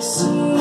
see.